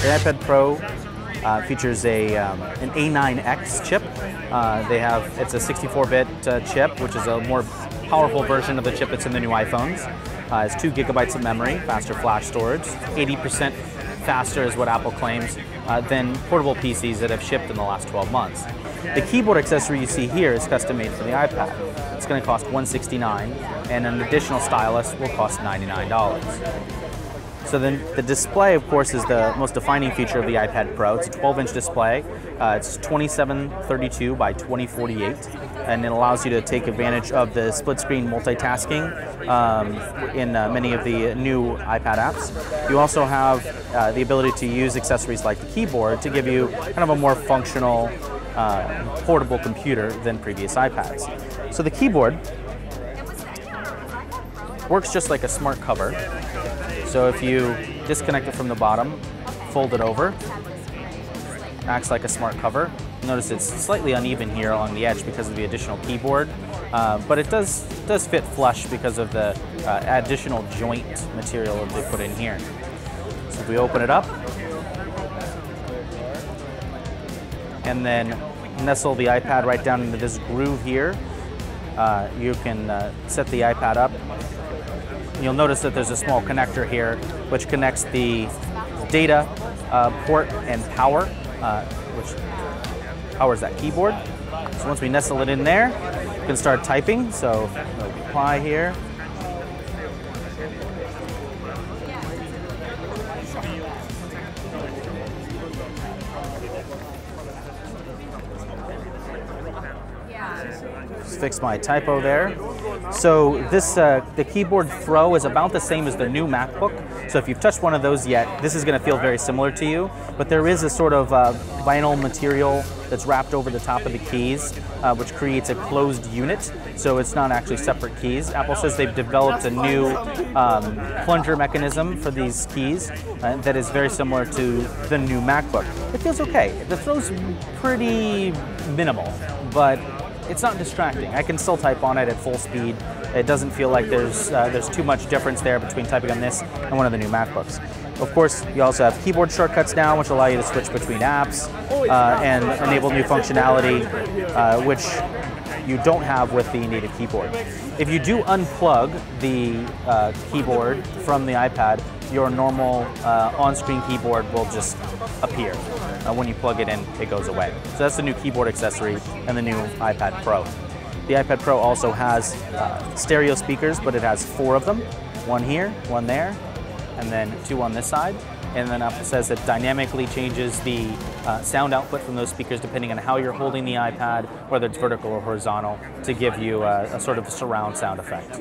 The iPad Pro uh, features a um, an A9X chip. Uh, they have it's a 64-bit uh, chip, which is a more powerful version of the chip that's in the new iPhones. Uh, it's two gigabytes of memory, faster flash storage, 80% faster is what Apple claims uh, than portable PCs that have shipped in the last 12 months. The keyboard accessory you see here is custom made for the iPad. It's going to cost 169, and an additional stylus will cost $99. So then the display, of course, is the most defining feature of the iPad Pro. It's a 12-inch display. Uh, it's 2732 by 2048, and it allows you to take advantage of the split-screen multitasking um, in uh, many of the new iPad apps. You also have uh, the ability to use accessories like the keyboard to give you kind of a more functional uh, portable computer than previous iPads. So the keyboard works just like a smart cover. So if you disconnect it from the bottom, fold it over, acts like a smart cover. Notice it's slightly uneven here along the edge because of the additional keyboard, uh, but it does does fit flush because of the uh, additional joint material that they put in here. So if we open it up, and then nestle the iPad right down into this groove here, uh, you can uh, set the iPad up You'll notice that there's a small connector here which connects the data uh, port and power, uh, which powers that keyboard. So once we nestle it in there, we can start typing. So apply here. Fix my typo there. So this, uh, the keyboard throw is about the same as the new MacBook. So if you've touched one of those yet, this is going to feel very similar to you. But there is a sort of uh, vinyl material that's wrapped over the top of the keys, uh, which creates a closed unit. So it's not actually separate keys. Apple says they've developed a new um, plunger mechanism for these keys uh, that is very similar to the new MacBook. It feels okay. The throw's pretty minimal, but it's not distracting. I can still type on it at full speed. It doesn't feel like there's uh, there's too much difference there between typing on this and one of the new MacBooks. Of course, you also have keyboard shortcuts now, which allow you to switch between apps uh, and enable new functionality, uh, which you don't have with the native keyboard. If you do unplug the uh, keyboard from the iPad, your normal uh, on-screen keyboard will just appear. Uh, when you plug it in, it goes away. So that's the new keyboard accessory and the new iPad Pro. The iPad Pro also has uh, stereo speakers, but it has four of them. One here, one there, and then two on this side. And then it says it dynamically changes the uh, sound output from those speakers depending on how you're holding the iPad, whether it's vertical or horizontal, to give you a, a sort of surround sound effect.